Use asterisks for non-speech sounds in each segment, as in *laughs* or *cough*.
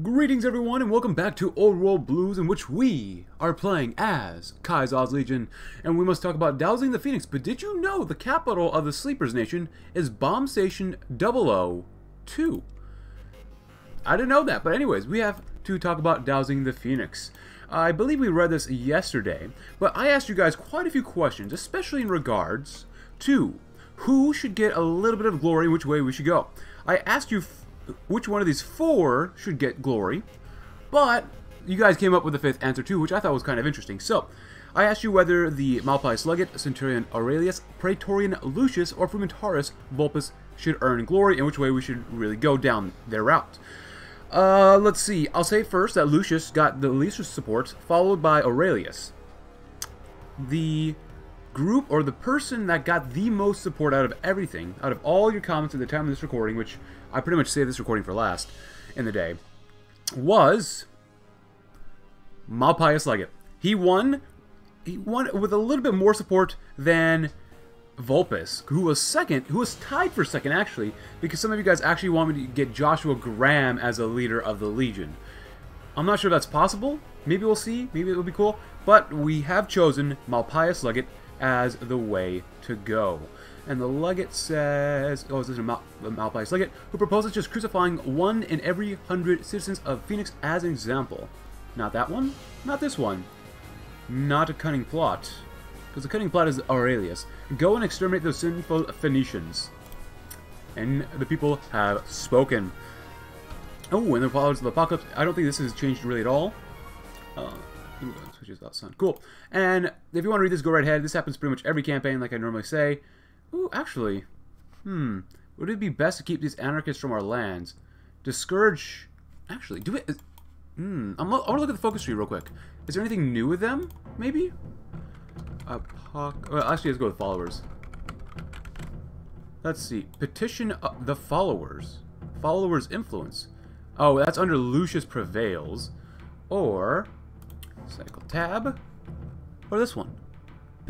Greetings everyone and welcome back to Old World Blues in which we are playing as Caesar's Legion and we must talk about Dowsing the Phoenix. But did you know the capital of the Sleepers Nation is Bomb Station 002? I didn't know that, but anyways, we have to talk about Dowsing the Phoenix. I believe we read this yesterday, but I asked you guys quite a few questions, especially in regards to who should get a little bit of glory and which way we should go. I asked you which one of these four should get glory, but you guys came up with the fifth answer too, which I thought was kind of interesting. So, I asked you whether the Malpais Legate, Centurion Aurelius, Praetorian Lucius, or Frumentaris Vulpes should earn glory, and which way we should really go down their route. Uh, let's see. I'll say first that Lucius got the least support, followed by Aurelius. The group or the person that got the most support out of everything, out of all your comments at the time of this recording, which I pretty much saved this recording for last in the day, was Malpais Legate. He won he won with a little bit more support than Vulpes, who was second, who was tied for second actually, because some of you guys actually want me to get Joshua Graham as a leader of the Legion. I'm not sure that's possible. Maybe we'll see. Maybe it'll be cool. But we have chosen Malpais Legate as the way to go. And the legate says, oh, is this a Mal Malpais legate, who proposes just crucifying one in every hundred citizens of Phoenix as an example. Not that one, not this one. Not a cunning plot. Because the cunning plot is Aurelius. Go and exterminate those sinful Phoenicians. And the people have spoken. Oh, and the followers of the apocalypse. I don't think this has changed really at all. Uh, switches without sun. Cool. And if you want to read this, go right ahead. This happens pretty much every campaign, like I normally say. Ooh, actually, hmm. Would it be best to keep these anarchists from our lands? Discourage... Actually, do it... Hmm. I'm, I want to look at the focus tree real quick. Is there anything new with them? Maybe? Apoc well, actually, let's go with followers. Let's see. Petition uh, the followers. Followers influence. Oh, that's under Lucius Prevails. Or... Cycle tab. Or this one.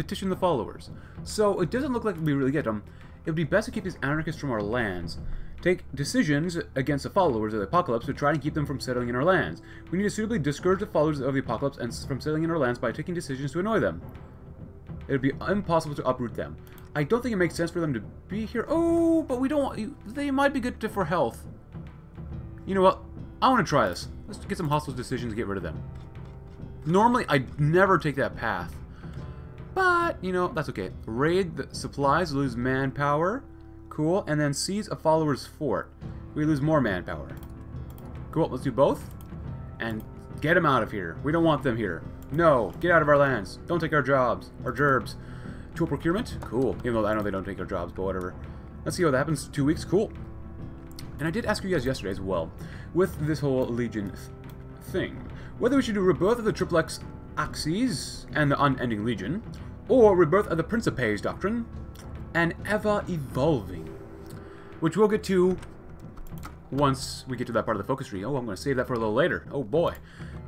Petition the followers. So it doesn't look like we really get them. Um, it would be best to keep these anarchists from our lands. Take decisions against the followers of the apocalypse to try and keep them from settling in our lands. We need to suitably discourage the followers of the apocalypse and from settling in our lands by taking decisions to annoy them. It would be impossible to uproot them. I don't think it makes sense for them to be here. Oh, but we don't. Want... They might be good to, for health. You know what? I want to try this. Let's get some hostile decisions to get rid of them. Normally, I'd never take that path. But, you know, that's okay. Raid the supplies, lose manpower. Cool. And then seize a follower's fort. We lose more manpower. Cool. Let's do both. And get them out of here. We don't want them here. No. Get out of our lands. Don't take our jobs. Our gerbs. Tool procurement? Cool. Even though I know they don't take our jobs, but whatever. Let's see how what happens. Two weeks? Cool. And I did ask you guys yesterday as well, with this whole Legion th thing, whether we should do Rebirth of the Triplex Axes and the Unending Legion, or Rebirth of the Principes Doctrine, and Ever Evolving, which we'll get to once we get to that part of the focus tree. Oh, I'm going to save that for a little later. Oh boy.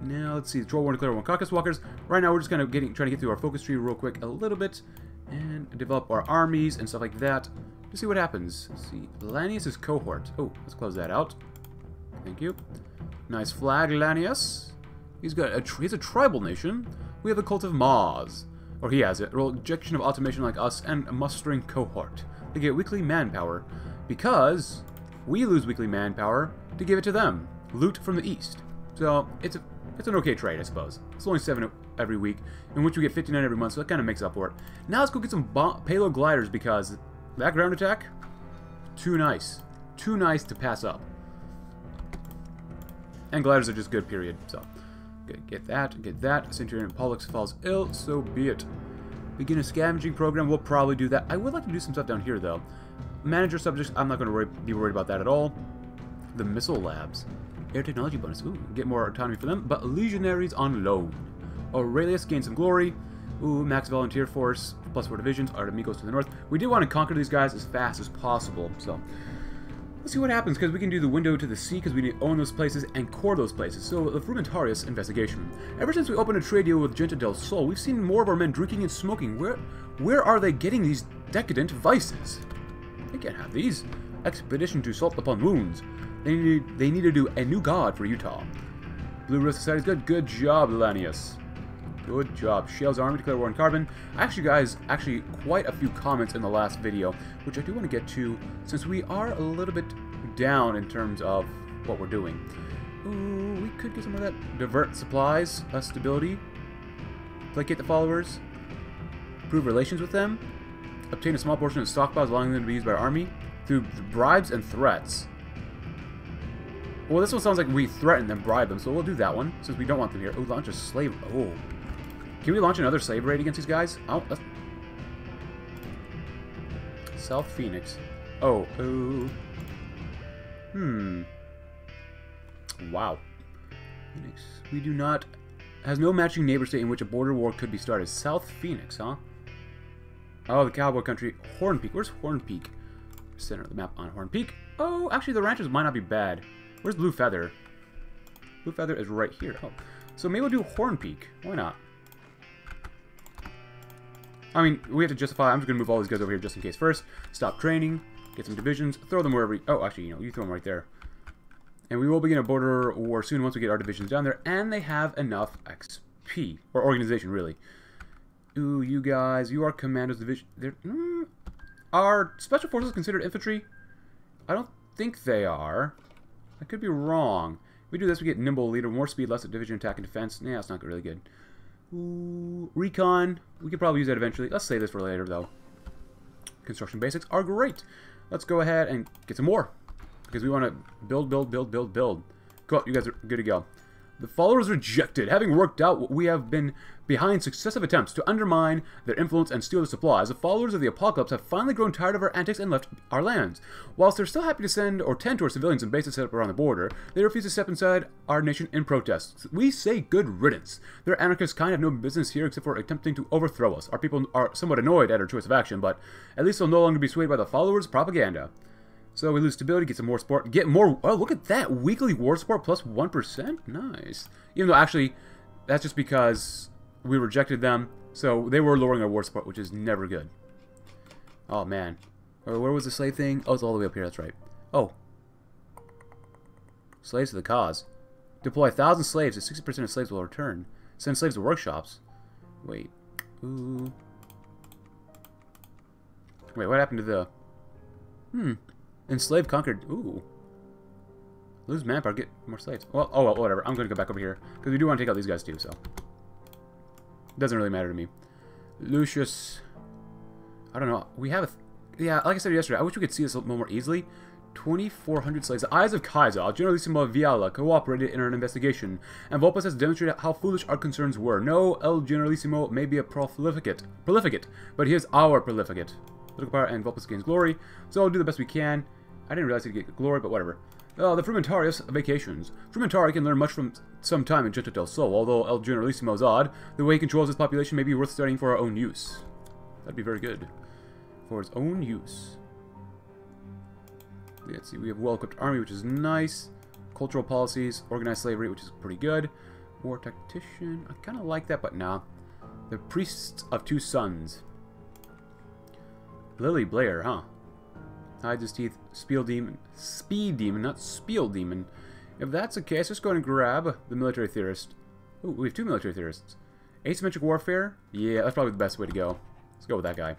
Now, let's see. Troll Warren, Declare Warren, Caucus Walkers. Right now, we're just kind of getting, trying to get through our focus tree real quick a little bit, and develop our armies and stuff like that to see what happens. Let's see. Lanius' cohort. Oh, let's close that out. Thank you. Nice flag, Lanius. He's got a he's a tribal nation. We have the cult of Mars, or he has it. A rejection of automation like us and a mustering cohort. They get weekly manpower because we lose weekly manpower to give it to them. Loot from the east. So it's a it's an okay trade, I suppose. It's only seven every week, in which we get 59 every month, so that kind of makes up for it. Now let's go get some payload gliders because that ground attack, too nice. Too nice to pass up. And gliders are just good, period. So Get that, get that. Centurion Pollux falls ill, so be it. Begin a scavenging program, we'll probably do that. I would like to do some stuff down here, though. Manager subjects, I'm not going to be worried about that at all. The missile labs. Air technology bonus, ooh, get more autonomy for them. But legionaries on loan. Aurelius gains some glory. Ooh, max volunteer force, plus four divisions. Artemigos to the north. We do want to conquer these guys as fast as possible, so Let's see what happens, because we can do the window to the sea, because we need to own those places and core those places. So, the Frumentarius investigation. Ever since we opened a trade deal with Gente del Sol, we've seen more of our men drinking and smoking. Where where are they getting these decadent vices? They can't have these. Expedition to salt upon wounds. They need, they need to do a new god for Utah. Blue Rift Society is good. Good job, Lanius. Good job. Shale's Army declare war on Carbon. Actually, guys, actually quite a few comments in the last video, which I do want to get to, since we are a little bit down in terms of what we're doing. Ooh, we could get some of that. Divert supplies, uh, stability. Placate the followers. Improve relations with them. Obtain a small portion of stockpiles, allowing them to be used by our army. Through bribes and threats. Well, this one sounds like we threaten them, bribe them, so we'll do that one, since we don't want them here. Oh, launch a slave... Oh. Can we launch another slave raid against these guys? Oh, that's... South Phoenix. Oh, oh. Hmm. Wow. Phoenix. We do not... Has no matching neighbor state in which a border war could be started. South Phoenix, huh? Oh, the cowboy country. Horn Peak. Where's Horn Peak? Center of the map on Horn Peak. Oh, actually, the ranchers might not be bad. Where's Blue Feather? Blue Feather is right here. Oh. So maybe we'll do Horn Peak. Why not? I mean, we have to justify. I'm just going to move all these guys over here just in case. First, stop training, get some divisions, throw them wherever... oh, actually, you know, you throw them right there. And we will begin a border war soon once we get our divisions down there. And they have enough XP. Or organization, really. Ooh, you guys, you are Commandos Division. They're, mm, are Special Forces considered infantry? I don't think they are. I could be wrong. If we do this, we get Nimble Leader, more speed, less division attack and defense. Yeah, it's not really good. Ooh, recon. We could probably use that eventually. Let's save this for later, though. Construction basics are great. Let's go ahead and get some more. Because we want to build, build, build, build, build. Cool, you guys are good to go. The followers rejected, having worked out what we have been behind successive attempts to undermine their influence and steal the supplies. The followers of the apocalypse have finally grown tired of our antics and left our lands. Whilst they're still happy to send or tend to our civilians and bases set up around the border, they refuse to step inside our nation in protest. We say good riddance. Their anarchist kind have no business here except for attempting to overthrow us. Our people are somewhat annoyed at our choice of action, but at least they'll no longer be swayed by the followers' propaganda. So we lose stability, get some more support, get more, oh, look at that, weekly war support plus 1%, nice. Even though actually, that's just because we rejected them, so they were lowering our war support, which is never good. Oh, man. Where was the slave thing? Oh, it's all the way up here, that's right. Oh. Slaves to the cause. Deploy 1,000 slaves, and 60% of slaves will return. Send slaves to workshops. Wait. Ooh. Wait, what happened to the... Hmm. Enslaved, conquered. Ooh. Lose manpower, get more slaves. Well, oh, well, whatever. I'm going to go back over here. Because we do want to take out these guys too, so. Doesn't really matter to me. Lucius. I don't know. We have a... yeah, like I said yesterday, I wish we could see this a little more easily. 2,400 slaves. The eyes of Caesar, Generalissimo Viala, cooperated in an investigation, and Vulpes has demonstrated how foolish our concerns were. No, El Generalissimo may be a profligate, prolificate, but he is our profligate. Political power and Vulpes gains glory, so I'll do the best we can. I didn't realize he'd get glory, but whatever. Uh, the Frumentarius Vacations. Frumentari can learn much from some time in Junta del Sol, although El Generalissimo is odd. The way he controls his population may be worth studying for our own use. That'd be very good. For his own use. Let's see, we have well-equipped army, which is nice. Cultural policies, organized slavery, which is pretty good. War tactician, I kind of like that, but nah. The Priests of Two Sons. Lily Blair, huh? Hides his teeth. Spiel Demon. Speed Demon, not Spiel Demon. If that's the case, let's go and grab the Military Theorist. Ooh, we have two Military Theorists. Asymmetric Warfare? Yeah, that's probably the best way to go. Let's go with that guy.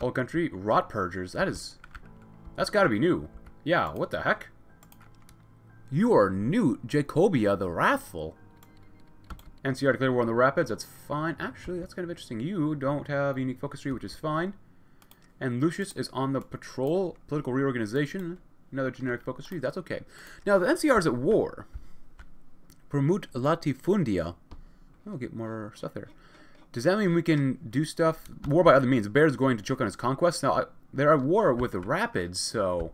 Old Country. Rot Purgers. That is... That's gotta be new. Yeah, what the heck? You are new, Jacobia the Wrathful. NCR declared war on the Rapids, that's fine. Actually, that's kind of interesting. You don't have unique focus tree, which is fine. And Lucius is on the patrol, political reorganization, another generic focus tree, that's okay. Now, the NCR is at war. Promote latifundia. I'll get more stuff there. Does that mean we can do stuff? War by other means. Bear's going to choke on his conquest. Now, I, they're at war with the Rapids, so...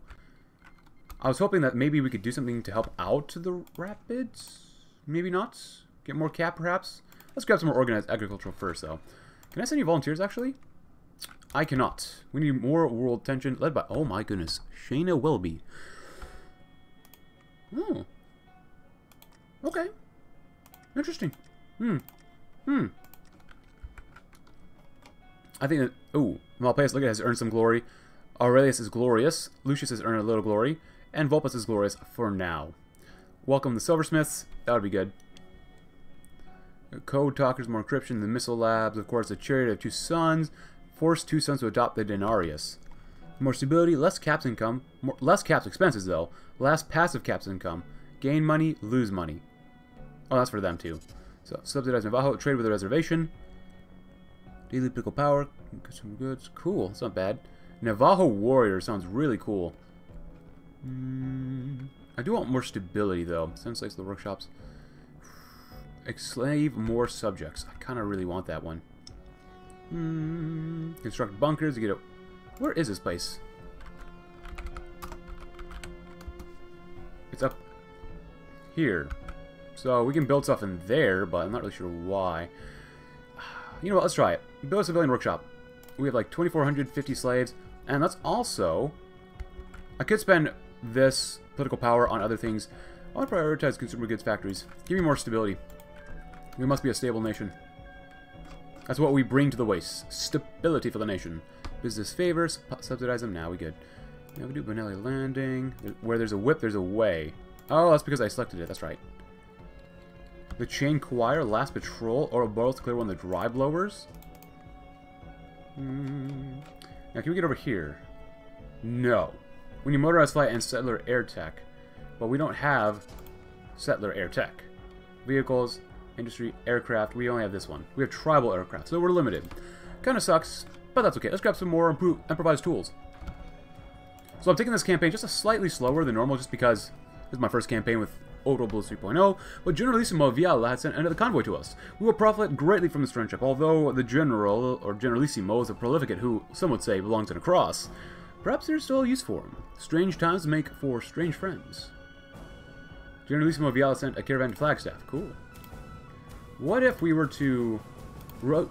I was hoping that maybe we could do something to help out the Rapids. Maybe not. Get more cap, perhaps? Let's grab some more organized agricultural first, though. Can I send you volunteers, actually? I cannot. We need more world tension, led by... Oh, my goodness. Shayna Welby. Oh. Okay. Interesting. Hmm. Hmm. I think that... Oh, Malpais, look at has earned some glory. Aurelius is glorious. Lucius has earned a little glory. And Vulpes is glorious for now. Welcome the Silversmiths. That would be good. Code Talkers, more encryption, the Missile Labs, of course, the Chariot of Two Sons. Force Two Sons to adopt the Denarius. More stability, less caps income, more, less caps expenses though, less passive caps income. Gain money, lose money. Oh, that's for them too. So, subsidize Navajo, trade with a reservation. Daily political power, some goods. Cool, it's not bad. Navajo warrior sounds really cool. Mm, I do want more stability though. Slaves to the workshops. Enslave more subjects. I kind of really want that one. Mm, construct bunkers to get a... Where is this place? It's up here. So we can build stuff in there, but I'm not really sure why. *sighs* You know what, let's try it. Build a civilian workshop. We have like 2,450 slaves, and that's also... I could spend this political power on other things. I want to prioritize consumer goods factories. Give me more stability. We must be a stable nation. That's what we bring to the waste. Stability for the nation. Business favors, subsidize them. Now we good. Now we do Benelli Landing. Where there's a whip, there's a way. Oh, that's because I selected it. That's right. The Chain Choir, Last Patrol, or both clear one of the dry blowers. Mm. Now, can we get over here? No. We need motorized flight and settler air tech. But we don't have settler air tech. Vehicles, industry, aircraft, we only have this one. We have tribal aircraft, so we're limited. Kinda sucks, but that's okay. Let's grab some more improvised tools. So I'm taking this campaign just a slightly slower than normal, just because this is my first campaign with Blues 3.0, but Generalissimo Viala had sent another convoy to us. We will profit greatly from this friendship, although the General, or Generalissimo, is a prolificate who, some would say, belongs in a cross. Perhaps there's still a use for him. Strange times make for strange friends. Generalissimo Viala sent a caravan to Flagstaff. Cool. What if we were to ru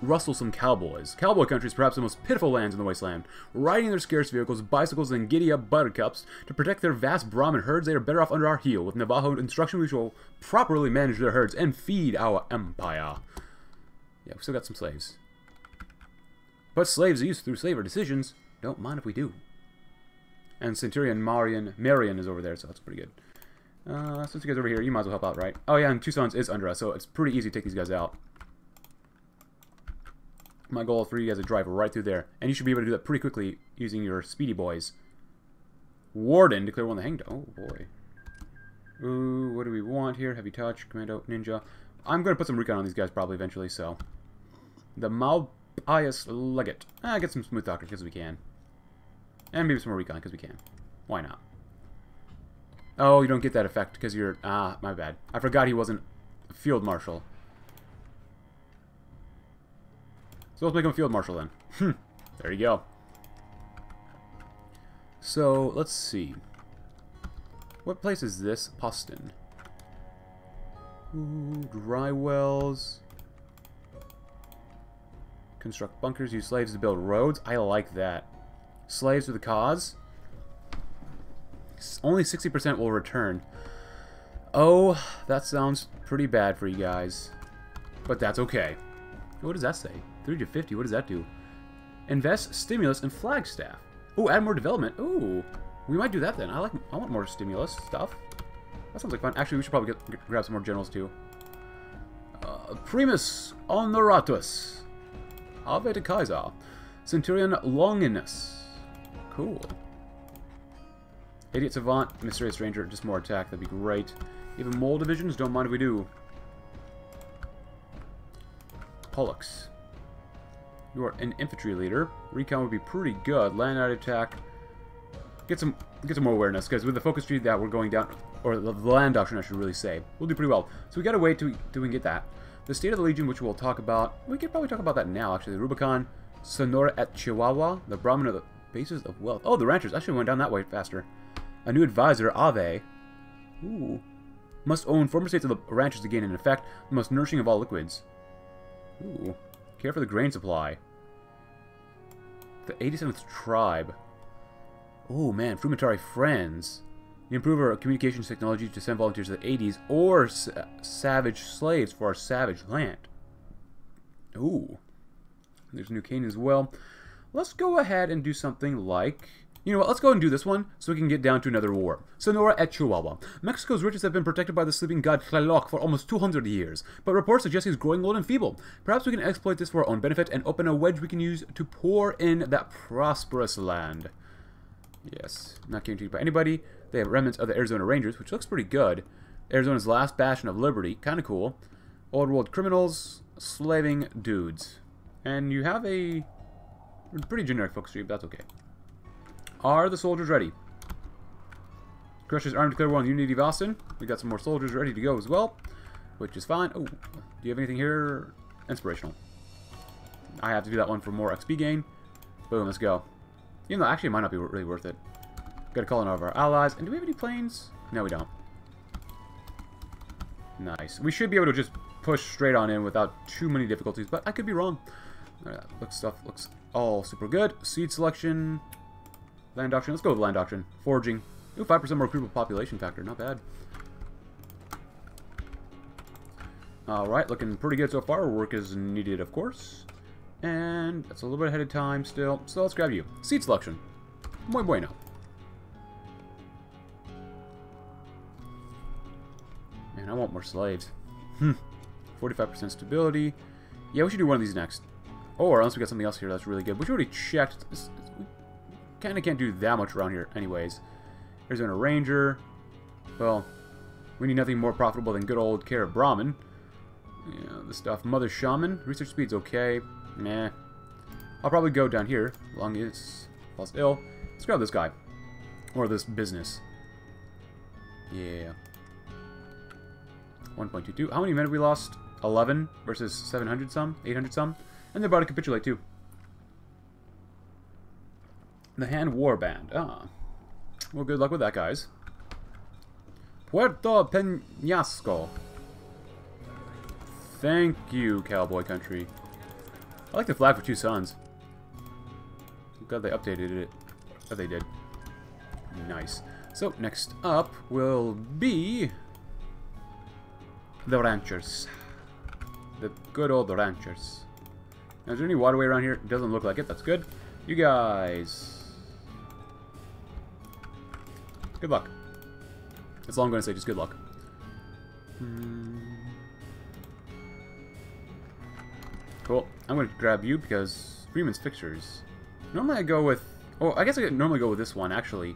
rustle some cowboys? Cowboy country is perhaps the most pitiful lands in the wasteland. Riding their scarce vehicles, bicycles, and giddy-up buttercups to protect their vast Brahmin herds, they are better off under our heel. With Navajo instruction, we shall properly manage their herds and feed our empire. Yeah, we still got some slaves. But slaves are used through slaver decisions. Don't mind if we do. And Centurion Marion Marion is over there, so that's pretty good. Uh, since you guys over here, you might as well help out, right? Oh yeah, and Two Sons is under us, so it's pretty easy to take these guys out. My goal for you guys to drive right through there. And you should be able to do that pretty quickly using your speedy boys. Warden, declare one the hanged. Oh boy. Ooh, what do we want here? Heavy touch, commando, ninja. I'm going to put some recon on these guys probably eventually, so. The Malpais Legate. Ah, get some smooth talkers because we can. And maybe some more recon because we can. Why not? Oh, you don't get that effect because you're... Ah, my bad. I forgot he wasn't a field marshal. So let's make him a field marshal then. *laughs* Hmm. there you go. So, let's see. What place is this? Poston. Ooh, dry wells. Construct bunkers, use slaves to build roads. I like that. Slaves for the cause. Only 60% will return. Oh, that sounds pretty bad for you guys. But that's okay. What does that say? 3 to 50, what does that do? Invest stimulus in Flagstaff. Oh, add more development. Oh, we might do that then. I like. I want more stimulus stuff. That sounds like fun. Actually, we should probably get, grab some more generals too. Uh, Primus Honoratus. Ave de Kaiser. Centurion Longinus. Cool. Idiot Savant, Mysterious Stranger, just more attack, that'd be great. Even Mole Divisions, don't mind if we do. Pollux. You are an infantry leader. Recon would be pretty good. Land out attack. Get some get some more awareness, because with the focus tree that we're going down, or the, land doctrine I should really say, we'll do pretty well. So we gotta wait till we, we get that. The State of the Legion, which we'll talk about, we could probably talk about that now, actually. The Rubicon, Sonora et Chihuahua, the Brahmin of the Bases of Wealth. Oh, the Ranchers actually went down that way faster. A new advisor, Ave. Ooh. Must own former states of the ranches to gain an effect. The most nourishing of all liquids. Ooh. Care for the grain supply. The 87th tribe. Oh man, Frumentari Friends. Improve our communications technology to send volunteers to the 80s or sa savage slaves for our savage land. Ooh. There's New Cane as well. Let's go ahead and do something like You know what, let's go and do this one so we can get down to another war. Sonora et Chihuahua. Mexico's riches have been protected by the sleeping god Tlaloc for almost 200 years, but reports suggest he's growing old and feeble. Perhaps we can exploit this for our own benefit and open a wedge we can use to pour in that prosperous land. Yes, not guaranteed by anybody. They have remnants of the Arizona Rangers, which looks pretty good. Arizona's last bastion of liberty, kind of cool. Old world criminals, slaving dudes. And you have a pretty generic focus but that's okay. Are the soldiers ready? Crush's army declare war on Unity of Austin. We got some more soldiers ready to go as well, which is fine. Oh, do you have anything here? Inspirational. I have to do that one for more XP gain. Boom, let's go. Even though actually it might not be really worth it. Gotta call in all of our allies. And do we have any planes? No, we don't. Nice. We should be able to just push straight on in without too many difficulties, but I could be wrong. Right, looks stuff looks all super good. Seed selection, land doctrine. Let's go with land doctrine. Foraging. Ooh, 5% more recruitable population factor. Not bad. Alright, looking pretty good so far. Work is needed, of course. And that's a little bit ahead of time still. So let's grab you. Seed selection. Muy bueno. Man, I want more slaves. Hmm. 45% stability. Yeah, we should do one of these next. Or unless we got something else here that's really good. Which already checked. Kind of can't do that much around here anyways. There's a Ranger. Well, we need nothing more profitable than good old care of Brahmin. Yeah, the stuff. Mother Shaman. Research speed's okay. Meh. I'll probably go down here. Long as falls ill. Let's grab this guy. Or this business. Yeah. 1.22. How many men have we lost? 11 versus 700 some? 800 some? And they're about to capitulate too. The Hand Warband. Ah. Well, good luck with that, guys. Puerto Peñasco. Thank you, Cowboy Country. I like the flag for two sons. I'm glad they updated it. Oh, they did. Nice. So, next up will be... The Ranchers. The good old Ranchers. Now, is there any waterway around here? Doesn't look like it. That's good. You guys... Good luck. That's all I'm going to say. Just good luck. Cool. I'm going to grab you because Freeman's Fixtures. Normally I go with... Oh, I guess I normally go with this one, actually.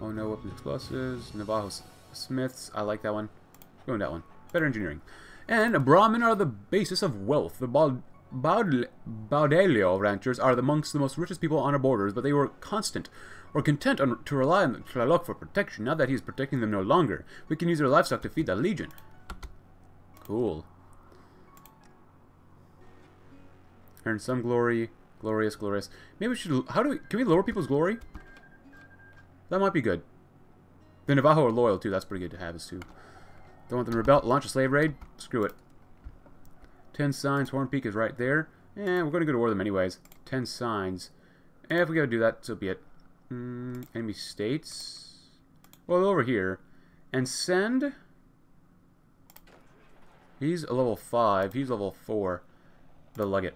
Oh no, weapons explosives. Navajo Smiths. I like that one. Going that one. Better engineering. And Brahmin are the basis of wealth. The Baud Baudelio ranchers are amongst the most richest people on our borders, but they were constant or content on, to rely on Tlaloc for protection. Now that he is protecting them no longer, we can use their livestock to feed the legion. Cool. Earn some glory. Glorious, glorious. Maybe we should... How do we... Can we lower people's glory? That might be good. The Navajo are loyal, too. That's pretty good to have, as too. Don't want them to rebel. Launch a slave raid? Screw it. Ten signs. Horn Peak is right there. And we're going to go to war with them anyways. Ten signs. And if we to do that, so be it. Mm, enemy states. Well, over here. And send... He's a level 5. He's level 4. The Legate.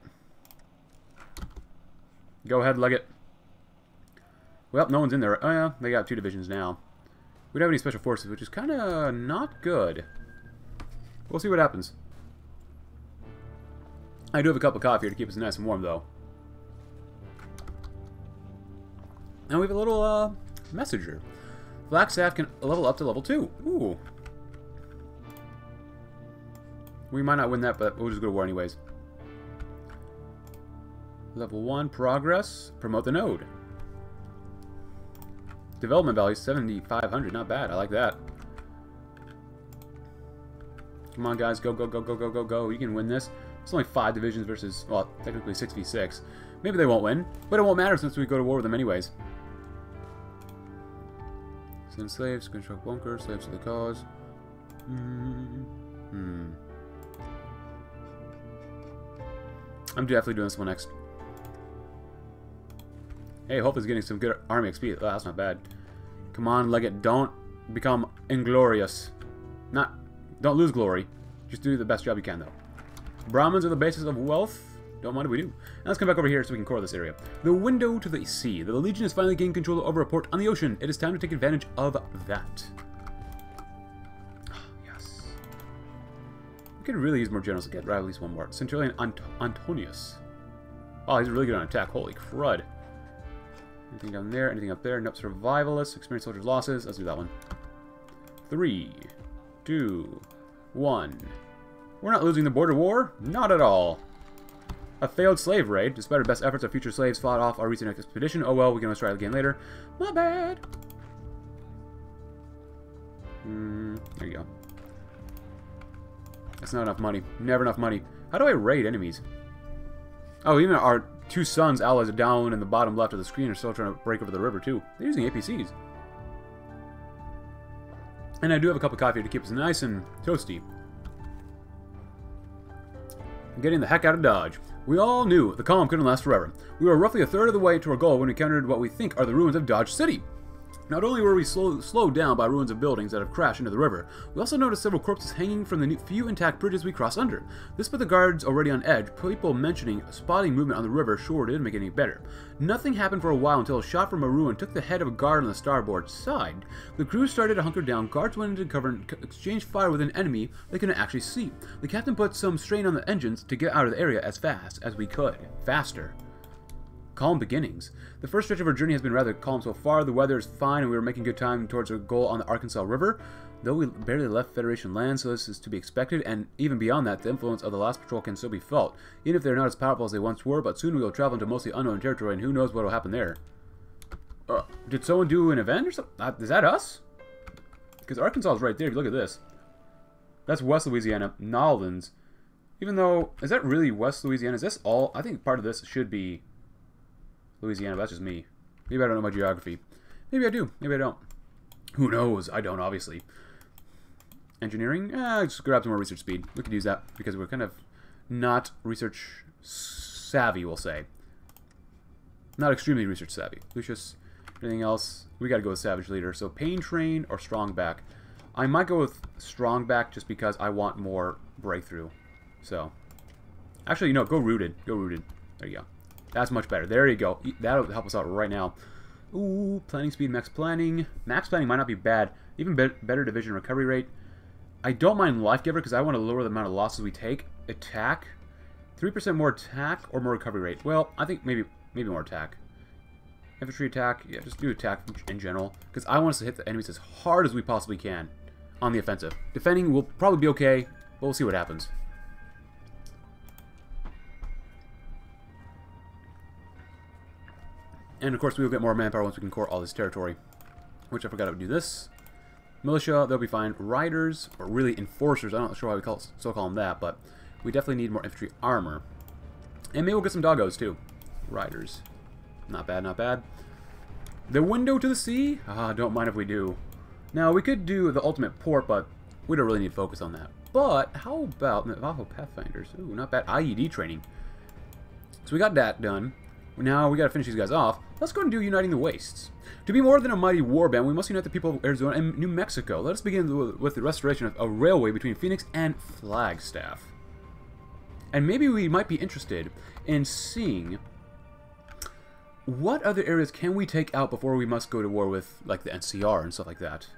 Go ahead, Legate. Well, no one's in there. Oh, yeah, they got two divisions now. We don't have any special forces, which is kind of not good. We'll see what happens. I do have a cup of coffee here to keep us nice and warm, though. And we have a little uh, messenger. Flagstaff can level up to level 2. Ooh. We might not win that, but we'll just go to war anyways. Level 1, progress. Promote the node. Development value, 7,500. Not bad. I like that. Come on, guys. Go, go, go, go, go, go, go. You can win this. It's only five divisions versus, well, technically 6v6. Maybe they won't win, but it won't matter since we go to war with them anyways. Send slaves, construct bunkers, slaves to the cause. Hmm. Hmm. I'm definitely doing this one next. Hey, Hope is getting some good army XP. Oh, that's not bad. Come on, Legate. Don't become inglorious. Not, don't lose glory. Just do the best job you can, though. Brahmins are the basis of wealth. Don't mind if we do. Now let's come back over here so we can core this area. The window to the sea. The Legion has finally gained control over a port on the ocean. It is time to take advantage of that. Ah, yes. We could really use more generals to get right at least one more. Centurion Ant Antonius. Oh, he's really good on attack. Holy crud. Anything down there? Anything up there? Nope. Survivalists. Experienced soldiers' losses. Let's do that one. Three, two, one. We're not losing the border war. Not at all. A failed slave raid. Despite our best efforts, our future slaves fought off our recent expedition. Oh well, we can always try it again later. My bad. Mm, there you go. That's not enough money. Never enough money. How do I raid enemies? Oh, even our two sons, allies, are down in the bottom left of the screen are still trying to break over the river, too. They're using APCs. And I do have a cup of coffee to keep us nice and toasty. Getting the heck out of Dodge. We all knew the calm couldn't last forever. We were roughly a third of the way to our goal when we encountered what we think are the ruins of Dodge City. Not only were we slow, slowed down by ruins of buildings that have crashed into the river, we also noticed several corpses hanging from the few intact bridges we crossed under. This put the guards already on edge, people mentioning spotting movement on the river sure didn't make any better. Nothing happened for a while until a shot from a ruin took the head of a guard on the starboard side. The crew started to hunker down, guards went into cover and exchanged fire with an enemy they couldn't actually see. The captain put some strain on the engines to get out of the area as fast as we could. Faster. Calm beginnings. The first stretch of our journey has been rather calm so far. The weather is fine and we are making good time towards our goal on the Arkansas River. Though we barely left Federation land, so this is to be expected, and even beyond that, the influence of the last patrol can still be felt, even if they're not as powerful as they once were, but soon we will travel into mostly unknown territory, and who knows what will happen there. Uh, did someone do an event or something? Uh, is that us? Because Arkansas is right there, look at this. That's West Louisiana, Nolans. Even though, is that really West Louisiana? Is this all? I think part of this should be Louisiana, that's just me. Maybe I don't know my geography. Maybe I do. Maybe I don't. Who knows? I don't, obviously. Engineering? Eh, just grab some more research speed. We could use that because we're kind of not research savvy, we'll say. Not extremely research savvy. Lucius, anything else? We gotta go with Savage Leader. So Pain Train or Strong Back. I might go with Strong Back just because I want more breakthrough. So, actually, you know, go Rooted. Go Rooted. There you go. That's much better. There you go. That'll help us out right now. Ooh, planning speed, max planning. Max planning might not be bad. Even be better division recovery rate. I don't mind Life Giver because I want to lower the amount of losses we take. Attack. 3% more attack or more recovery rate. Well, I think maybe maybe more attack. Infantry attack. Yeah, just do attack in general. Because I want us to hit the enemies as hard as we possibly can on the offensive. Defending will probably be okay, but we'll see what happens. And of course, we will get more manpower once we can core all this territory. Which I forgot I would do this. Militia, they'll be fine. Riders, or really enforcers, I'm not sure why we call, still call them that, but we definitely need more infantry armor. And maybe we'll get some doggos too. Riders. Not bad, not bad. The window to the sea? Ah, don't mind if we do. Now, we could do the ultimate port, but we don't really need to focus on that. But, how about Navajo Pathfinders? Ooh, not bad. IED training. So we got that done. Now we gotta finish these guys off. Let's go and do Uniting the Wastes. To be more than a mighty warband, we must unite the people of Arizona and New Mexico. Let us begin with the restoration of a railway between Phoenix and Flagstaff. And maybe we might be interested in seeing what other areas can we take out before we must go to war with, like, the NCR and stuff like that.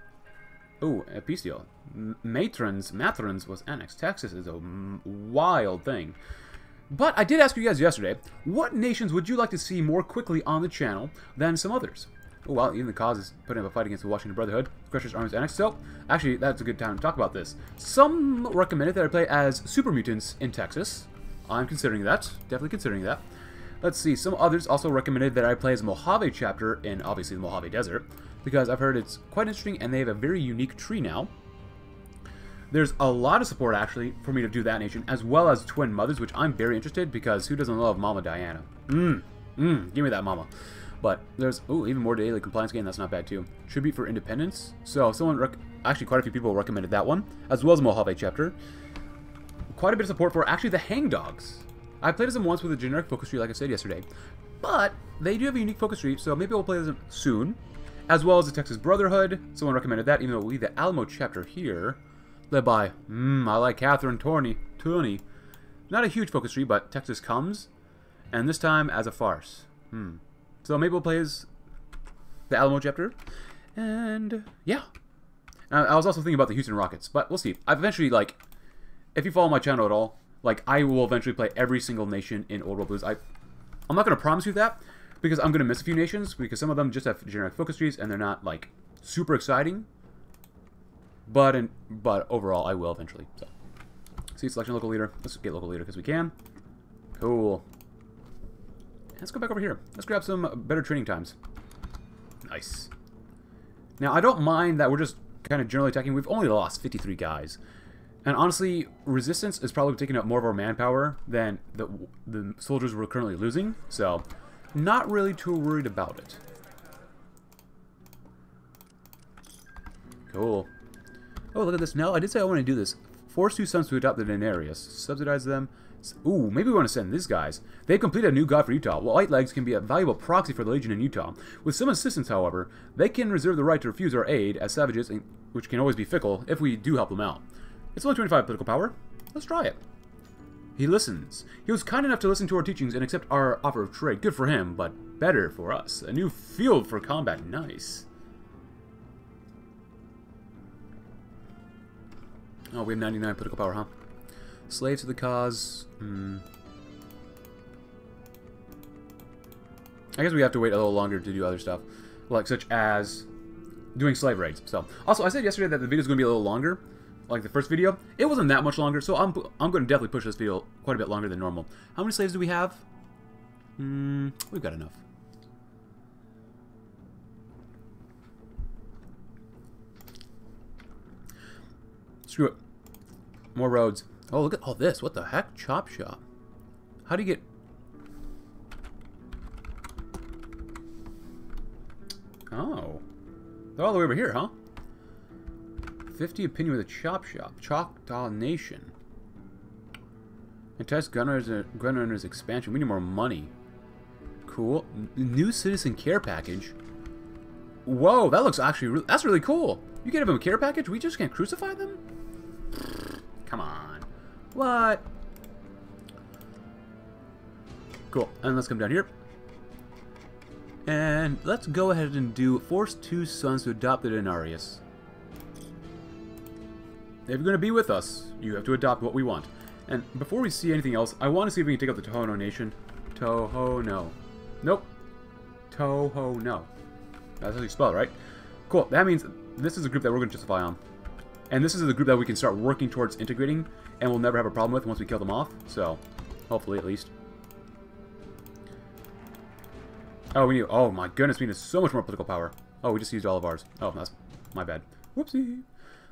Oh, a peace deal. Matrons, Matrons was annexed. Texas is a wild thing. But I did ask you guys yesterday, what nations would you like to see more quickly on the channel than some others? Oh, well, even the cause is putting up a fight against the Washington Brotherhood. Crusher's Armies Annex. So, actually, that's a good time to talk about this. Some recommended that I play as Super Mutants in Texas. I'm considering that. Definitely considering that. Let's see. Some others also recommended that I play as Mojave chapter in, obviously, the Mojave Desert. Because I've heard it's quite interesting and they have a very unique tree now. There's a lot of support, actually, for me to do that nation, as well as Twin Mothers, which I'm very interested, because who doesn't love Mama Diana? Mmm, mmm, give me that mama. But there's, oh, even more daily compliance game, that's not bad too. Tribute for Independence. So someone, actually quite a few people recommended that one, as well as Mojave chapter. Quite a bit of support for actually the Hangdogs. I played as them once with a generic focus tree, like I said yesterday. But they do have a unique focus tree, so maybe we'll play them soon. As well as the Texas Brotherhood. Someone recommended that, even though we the Alamo chapter here led by, mmm, I like Catherine Torney, Tooney. Not a huge focus tree, but Texas comes. and this time as a farce. Hmm. So maybe we'll play the Alamo chapter, and yeah. I was also thinking about the Houston Rockets, but we'll see. I've eventually like, if you follow my channel at all, like I will eventually play every single nation in Old World Blues. I, I'm not gonna promise you that because I'm gonna miss a few nations because some of them just have generic focus trees and they're not like super exciting. But in, but overall, I will eventually. So, see selection local leader. Let's get local leader because we can. Cool. Let's go back over here. Let's grab some better training times. Nice. Now, I don't mind that we're just kind of generally attacking. We've only lost 53 guys. And honestly, Resistance is probably taking up more of our manpower than the, the soldiers we're currently losing. So, not really too worried about it. Cool. Oh, look at this. No, I did say I want to do this. Force two sons to adopt the Denarius. Subsidize them. Ooh, maybe we want to send these guys. They've completed a new god for Utah. White Legs can be a valuable proxy for the Legion in Utah. With some assistance, however, they can reserve the right to refuse our aid as savages, which can always be fickle, if we do help them out. It's only 25 political power. Let's try it. He listens. He was kind enough to listen to our teachings and accept our offer of trade. Good for him, but better for us. A new field for combat. Nice. Oh, we have 99 political power, huh? Slave to the cause. Hmm. I guess we have to wait a little longer to do other stuff, like such as doing slave raids. So, also, I said yesterday that the video is going to be a little longer, like the first video. It wasn't that much longer, so I'm I'm going to definitely push this video quite a bit longer than normal. How many slaves do we have? Hmm, we've got enough. Screw it. More roads. Oh, look at all this. What the heck? Chop shop. How do you get... Oh. They're all the way over here, huh? 50 opinion with a chop shop. Choctaw Nation. Entice gunrunners, gunrunners expansion. We need more money. Cool. N new citizen care package. Whoa, that looks actually... Re that's really cool. You give them a care package? We just can't crucify them? Come on. What? Cool. And let's come down here. And let's go ahead and do force two sons to adopt the Denarius. If you're going to be with us, you have to adopt what we want. And before we see anything else, I want to see if we can take out the Tohono Nation. Toho no. Nope. Toho no. That's how you spell it, right? Cool. That means this is a group that we're going to justify on. And this is the group that we can start working towards integrating, and we'll never have a problem with once we kill them off. So, hopefully at least. Oh, we need... Oh, my goodness, we need so much more political power. Oh, we just used all of ours. Oh, that's my bad. Whoopsie.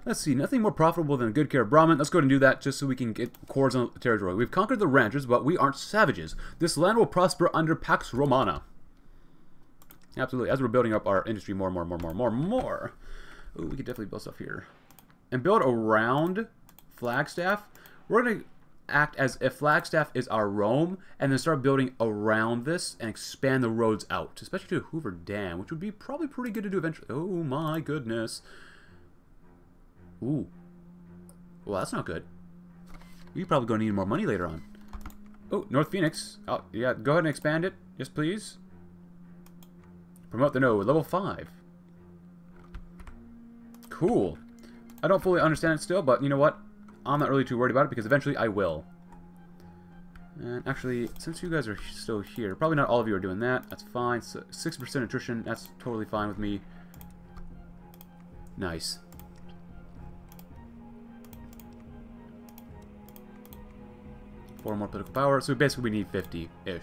Let's see, nothing more profitable than a good care of Brahmin. Let's go ahead and do that just so we can get cores on the territory. We've conquered the ranchers, but we aren't savages. This land will prosper under Pax Romana. Absolutely, as we're building up our industry more, and more, and more, and more, more, more. Ooh, we could definitely build stuff here and build around Flagstaff, we're going to act as if Flagstaff is our Rome, and then start building around this and expand the roads out, especially to Hoover Dam, which would be probably pretty good to do eventually. Oh my goodness. Ooh. Well, that's not good. We're probably going to need more money later on. Oh, North Phoenix. Oh, yeah, go ahead and expand it. Yes, please. Promote the node. Level 5. Cool. I don't fully understand it still, but you know what? I'm not really too worried about it because eventually I will. And actually, since you guys are still here, probably not all of you are doing that. That's fine. 6% attrition, that's totally fine with me. Nice. Four more political power, so basically we need 50-ish.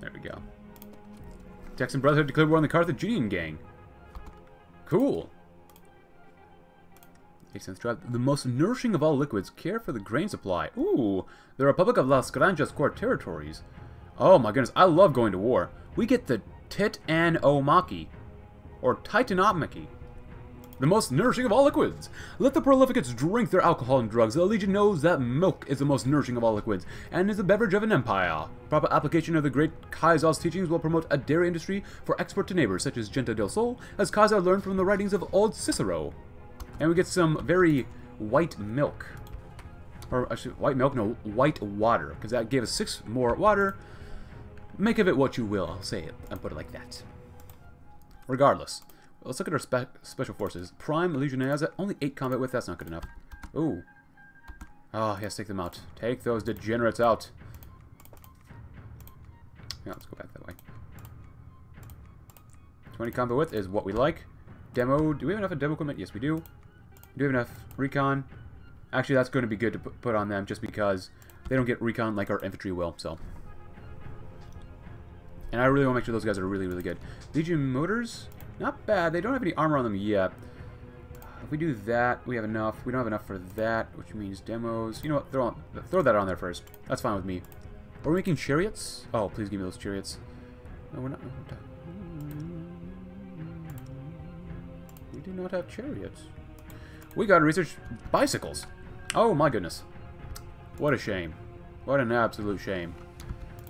There we go. Texan Brotherhood declared war on the Carthaginian gang. Cool. Makes sense. The most nourishing of all liquids. Care for the grain supply. Ooh, the Republic of Las Granjas core territories. Oh my goodness, I love going to war. We get the Titanomachy, or Titanomachy. The most nourishing of all liquids. Let the prolificates drink their alcohol and drugs. The Legion knows that milk is the most nourishing of all liquids, and is the beverage of an empire. Proper application of the great Caesar's teachings will promote a dairy industry for export to neighbors such as Genta del Sol, as Caesar learned from the writings of old Cicero. And we get some very white milk. Or actually, white milk, no, white water. Because that gave us six more water. Make of it what you will, I'll say it and put it like that. Regardless, let's look at our spe special forces. Prime Legionnaires, only eight combat with, that's not good enough. Ooh. Oh, yes, take them out. Take those degenerates out. Yeah, let's go back that way. 20 combat width is what we like. Demo, do we have enough of demo equipment? Yes, we do. Do we have enough recon? Actually, that's going to be good to put on them just because they don't get recon like our infantry will, so. And I really want to make sure those guys are really, really good. Legion motors, not bad. They don't have any armor on them yet. If we do that, we have enough. We don't have enough for that, which means demos. You know what? Throw, on, throw that on there first. That's fine with me. Are we making chariots? Oh, please give me those chariots. No, we're not. We do not have chariots. We got to research bicycles. Oh, my goodness. What a shame. What an absolute shame.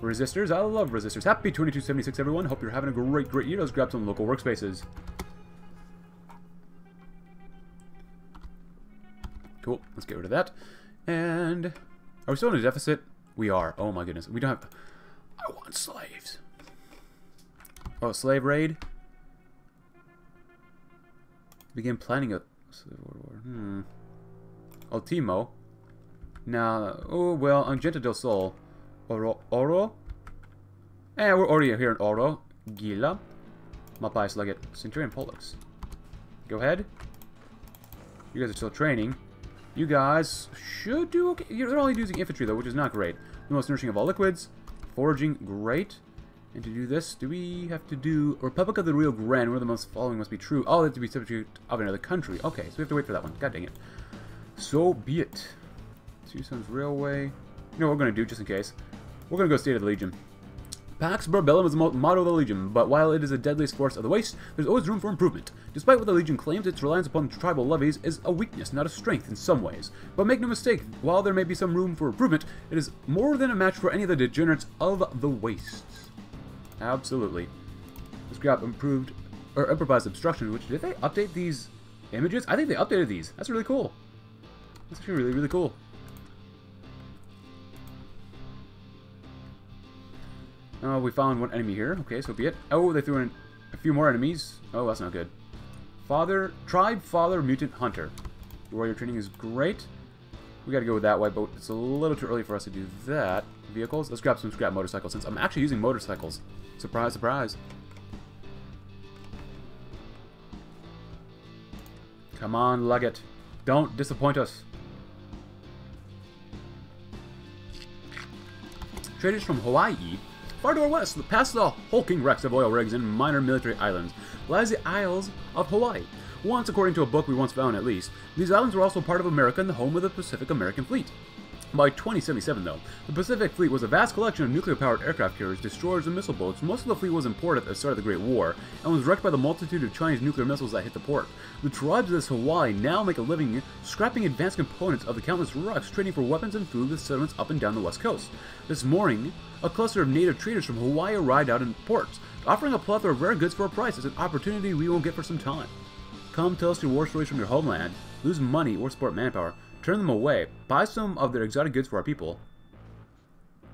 Resistors, I love resistors. Happy 2276, everyone. Hope you're having a great, great year. Let's grab some local workspaces. Cool. Let's get rid of that. And are we still in a deficit? We are. Oh my goodness. We don't have... I want slaves. Oh, slave raid. Begin planning a... Hmm. Ultimo. Now, oh, well, Angenta del Sol. Oro? Oro? Eh, we're already here in Oro. Gila. Malpais Legate. Centurion Pollux. Go ahead. You guys are still training. You guys should do okay. You're only using infantry, though, which is not great. The most nourishing of all liquids. Foraging, great. And to do this, do we have to do Republic of the Rio Grande, where the most following must be true? Oh, have to be subject of another country. Okay, so we have to wait for that one. God dang it. So be it. Two Suns Railway. You know what we're going to do, just in case? We're going to go State of the Legion. Pax Barbellum is the motto of the Legion, but while it is the deadliest force of the Waste, there's always room for improvement. Despite what the Legion claims, its reliance upon tribal levies is a weakness, not a strength in some ways. But make no mistake, while there may be some room for improvement, it is more than a match for any of the degenerates of the Wastes. Absolutely. Let's grab improved, or improvised obstruction, which, did they update these images? I think they updated these. That's really cool. That's actually really, really cool. Oh, we found one enemy here. Okay, so be it. Oh, they threw in a few more enemies. Oh, that's not good. Father, Tribe Father Mutant Hunter. Warrior training is great. We gotta go with that way, boat. it's a little too early for us to do that. Vehicles? Let's grab some scrap motorcycles since I'm actually using motorcycles. Surprise, surprise. Come on, Legate. Don't disappoint us. Traders from Hawaii Far to our west, past the hulking wrecks of oil rigs and minor military islands, lies the Isles of Hawaii. Once, according to a book we once found at least, these islands were also part of America and the home of the Pacific American Fleet. By 2077, though, the Pacific Fleet was a vast collection of nuclear-powered aircraft carriers, destroyers, and missile boats. Most of the fleet was imported at the start of the Great War, and was wrecked by the multitude of Chinese nuclear missiles that hit the port. The tribes of this Hawaii now make a living scrapping advanced components of the countless wrecks, trading for weapons and food with settlements up and down the west coast. This morning, a cluster of native traders from Hawaii arrived out in ports, offering a plethora of rare goods for a price. It's an opportunity we won't get for some time. Come tell us your war stories from your homeland, lose money or support manpower, Turn them away. Buy some of their exotic goods for our people.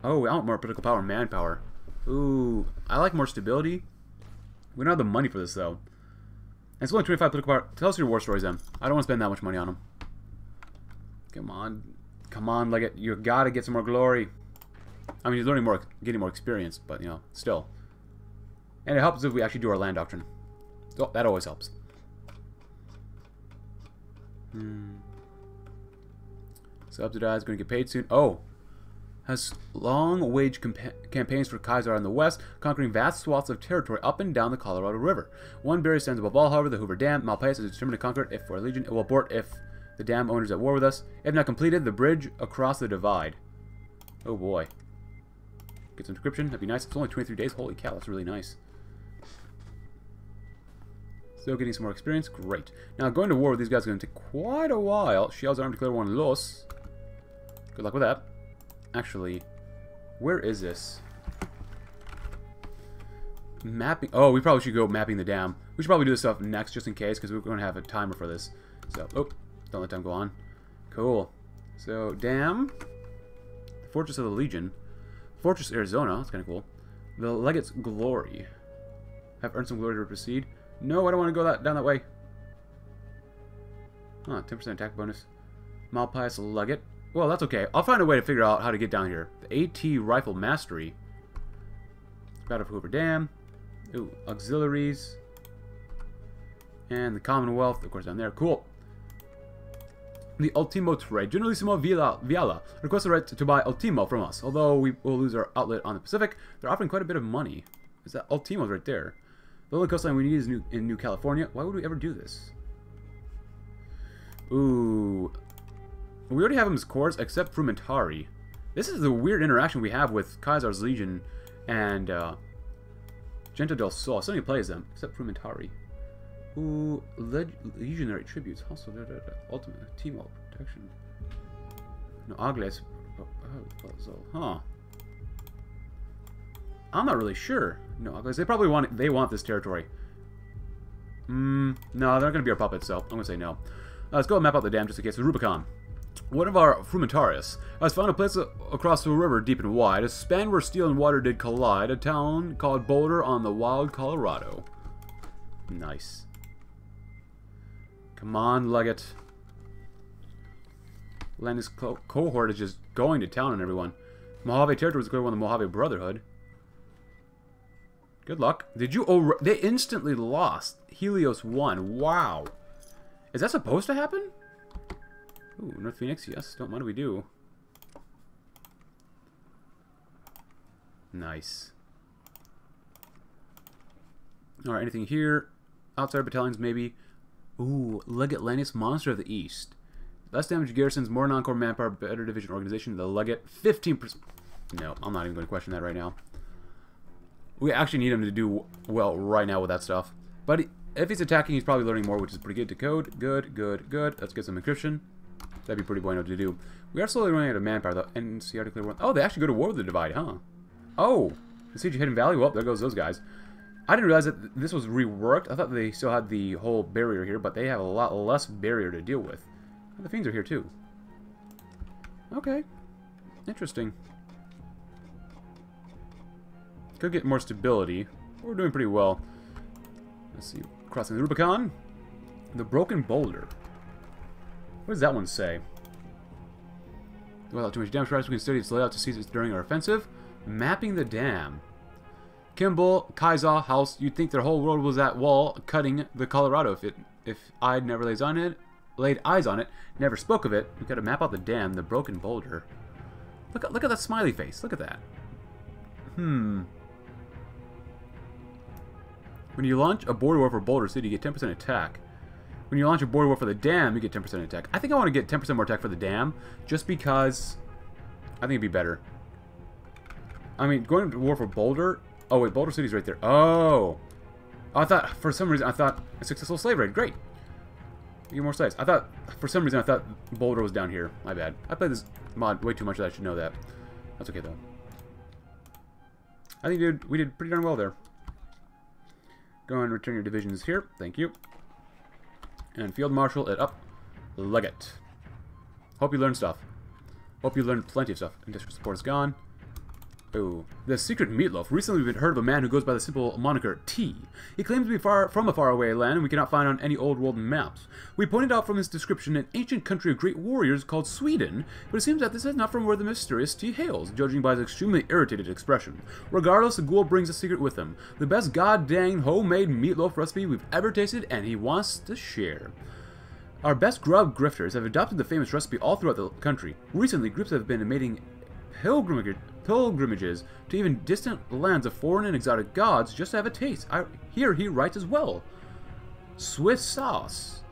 Oh, I want more political power and manpower. Ooh, I like more stability. We don't have the money for this, though. And it's only 25 political power. Tell us your war stories, then. I don't want to spend that much money on them. Come on. Come on, it. You gotta get some more glory. I mean, you're learning more, getting more experience, but, you know, still. And it helps if we actually do our land doctrine. Oh, that always helps. Hmm. Subsidized, going to get paid soon. Oh, has long wage campaigns for Caesar in the west, conquering vast swaths of territory up and down the Colorado River. One barrier stands above all, however, the Hoover Dam. Malpais is determined to conquer it if for a legion. It will abort if the dam owner is at war with us. If not completed, the bridge across the divide. Oh boy. Get some encryption. That'd be nice. It's only 23 days. Holy cow, that's really nice. Still getting some more experience. Great. Now, going to war with these guys is going to take quite a while. Shields armed declare one loss. Good luck with that. Actually, where is this? Mapping. Oh, we probably should go mapping the dam. We should probably do this stuff next just in case because we're going to have a timer for this. So, oh, don't let time go on. Cool. So, Dam. The Fortress of the Legion. Fortress Arizona. That's kind of cool. The Legate's Glory. Have earned some glory to proceed. No, I don't want to go that down that way. Huh, 10% attack bonus. Malpais Legate. Well, that's okay. I'll find a way to figure out how to get down here. The AT Rifle Mastery. Battle of Hoover Dam. Ooh, auxiliaries. And the Commonwealth, of course, down there. Cool. The Ultimo trade. Generalissimo Viala, Viala requests the right to, buy Ultimo from us. Although we will lose our outlet on the Pacific, they're offering quite a bit of money. Is that Ultimo's right there? The only coastline we need is new, in New California. Why would we ever do this? Ooh. We already have him as cores, except Frumentarii. This is the weird interaction we have with Caesar's Legion and uh, Gento del Sol. Somebody plays them, except Frumentarii. Ooh, leg legionary tributes. Also, da, da, da, ultimate team all protection. No, Agles. Huh. I'm not really sure. No, because they probably want they want this territory. Hmm. No, they're not going to be our puppets, so I'm going to say no. Uh, let's go map out the dam just in case. The Rubicon. One of our Frumentarius has found a place across the river deep and wide, a span where steel and water did collide, a town called Boulder on the wild Colorado. Nice. Come on, Legate. Lanius co cohort is just going to town on everyone. Mojave territory was going win the Mojave Brotherhood. Good luck. Did you... Oh, they instantly lost. Helios won. Wow. Is that supposed to happen? Ooh, North Phoenix, yes. Don't mind if we do. Nice. Alright, anything here? Outside battalions, maybe. Ooh, Legate Lanius, Monster of the East. Less damage garrisons, more non-core manpower, better division organization. The Legate, 15%. No, I'm not even going to question that right now. We actually need him to do well right now with that stuff. But if he's attacking, he's probably learning more, which is pretty good. Decode, good, good, good. Let's get some encryption. That'd be pretty bueno to do. We are slowly running out of manpower, though. NCR declare war. Oh, they actually go to war with the Divide, huh? Oh, the Siege of Hidden Valley. Well, there goes those guys. I didn't realize that this was reworked. I thought they still had the whole barrier here, but they have a lot less barrier to deal with. the Fiends are here, too. Okay. Interesting. Could get more stability. We're doing pretty well. Let's see. Crossing the Rubicon. The Broken Boulder. What does that one say? Without too much damage, we can study its layout to seize it during our offensive. Mapping the dam. Kimball, Caesar, House, you'd think their whole world was that wall cutting the Colorado if it if I'd never laid on it laid eyes on it, never spoke of it, we gotta map out the dam, the broken boulder. Look at look at that smiley face, look at that. Hmm. When you launch a border war for Boulder City, you get 10% attack. When you launch a border war for the dam, you get 10% attack. I think I want to get 10% more attack for the dam, just because I think it'd be better. I mean, going to war for Boulder... Oh, wait, Boulder City's right there. Oh! I thought, for some reason, I thought a successful slave raid. Great. You get more slaves. I thought, for some reason, I thought Boulder was down here. My bad. I played this mod way too much that I should know that. That's okay, though. I think dude, we did pretty darn well there. Go and return your divisions here. Thank you. And Field Marshal it up. Legate. Hope you learned stuff. Hope you learned plenty of stuff. Industrial support is gone. Ooh. The secret meatloaf. Recently we've heard of a man who goes by the simple moniker T. He claims to be far from a faraway land we cannot find on any old world maps. We pointed out from his description an ancient country of great warriors called Sweden, but it seems that this is not from where the mysterious T hails, judging by his extremely irritated expression. Regardless, the ghoul brings a secret with him. The best goddamn homemade meatloaf recipe we've ever tasted, and he wants to share. Our best grub grifters have adopted the famous recipe all throughout the country. Recently, groups have been making pilgrimage pilgrimages to even distant lands of foreign and exotic gods just to have a taste. I, here he writes as well. Swiss sauce.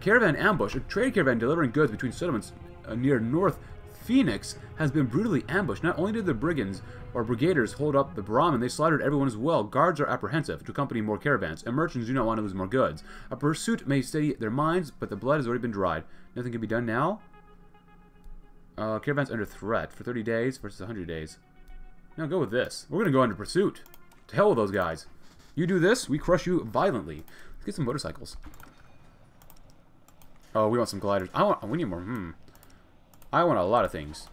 Caravan ambush. A trade caravan delivering goods between settlements uh, near North Phoenix has been brutally ambushed. Not only did the brigands or brigaders hold up the Brahmin, they slaughtered everyone as well. Guards are apprehensive to accompany more caravans, and merchants do not want to lose more goods. A pursuit may steady their minds, but the blood has already been dried. Nothing can be done now? Uh, caravan's under threat for 30 days versus 100 days. Now go with this. We're going to go under pursuit. To hell with those guys. You do this, we crush you violently. Let's get some motorcycles. Oh, we want some gliders. I want. We need more. Hmm. I want a lot of things.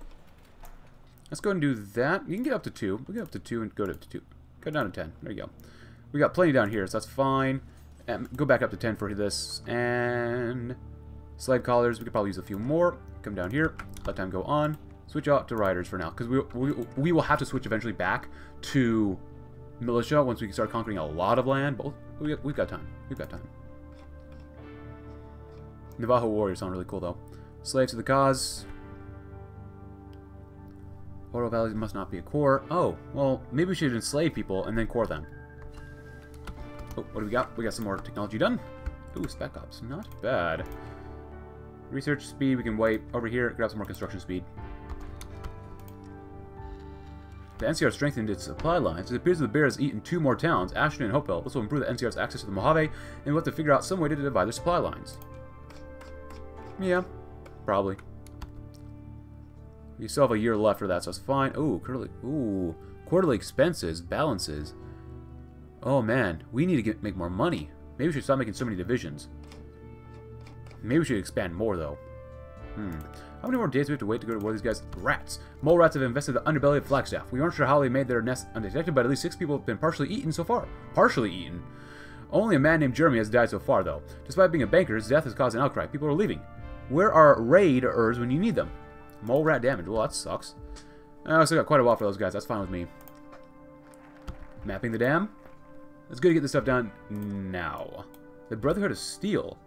Let's go and do that. You can get up to two. We'll get up to two and go to two. Go down to ten. There you go. We got plenty down here, so that's fine. And go back up to 10 for this. And slave collars, we could probably use a few more. Come down here, let time go on. Switch out to riders for now, because we, we, we will have to switch eventually back to militia once we start conquering a lot of land. But we, we've got time. We've got time. Navajo warriors sound really cool, though. Slaves to the cause. Oro Valley must not be a core. Oh, well, maybe we should enslave people and then core them. Oh, what do we got? We got some more technology done. Ooh, Spec Ops. Not bad. Research speed, we can wait. Over here, grab some more construction speed. The NCR strengthened its supply lines. It appears the bear has eaten two more towns, Ashton and Hopewell. This will improve the NCR's access to the Mojave, and we'll have to figure out some way to divide their supply lines. Yeah, probably. We still have a year left for that, so it's fine. Ooh, quarterly, ooh, quarterly expenses, balances. Oh man, we need to get, make more money. Maybe we should stop making so many divisions. Maybe we should expand more, though. Hmm. How many more days do we have to wait to go to war these guys? Rats. Mole rats have infested the underbelly of Flagstaff. We aren't sure how they made their nest undetected, but at least six people have been partially eaten so far. Partially eaten. Only a man named Jeremy has died so far, though. Despite being a banker, his death has caused an outcry. People are leaving. Where are raiders when you need them? Mole rat damage. Well, that sucks. I still got quite a while for those guys. That's fine with me. Mapping the dam. Let's go to get this stuff done now. The Brotherhood of Steel.